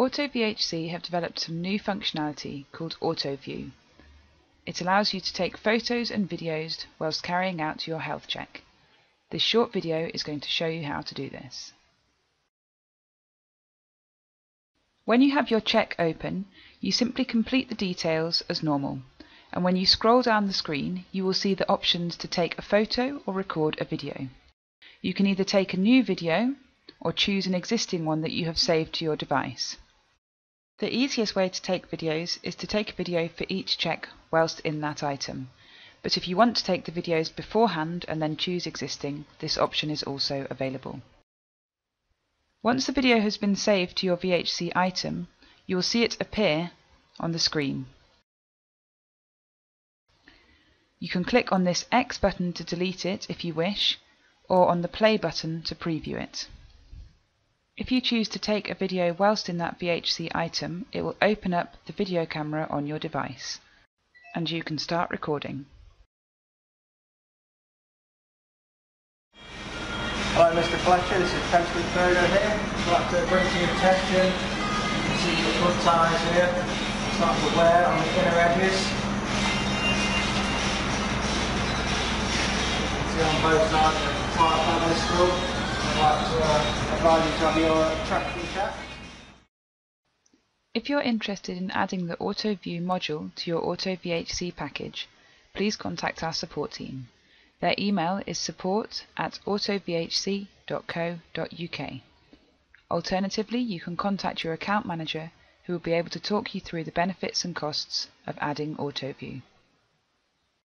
AutoVHC have developed some new functionality called AutoView. It allows you to take photos and videos whilst carrying out your health check. This short video is going to show you how to do this. When you have your check open, you simply complete the details as normal, and when you scroll down the screen, you will see the options to take a photo or record a video. You can either take a new video or choose an existing one that you have saved to your device. The easiest way to take videos is to take a video for each check whilst in that item. But if you want to take the videos beforehand and then choose existing, this option is also available. Once the video has been saved to your VHC item, you will see it appear on the screen. You can click on this X button to delete it if you wish, or on the play button to preview it. If you choose to take a video whilst in that VHC item, it will open up the video camera on your device, and you can start recording. Hello Mr Fletcher, this is Councillor Frodo here. I'd like to bring to your attention, you can see the foot ties here, starting to wear on the inner edges. You can see on both sides of the fire panel screw. Uh, to have your check. If you're interested in adding the AutoView module to your AutoVHC package, please contact our support team. Their email is support at autovhc.co.uk. Alternatively, you can contact your account manager who will be able to talk you through the benefits and costs of adding AutoView.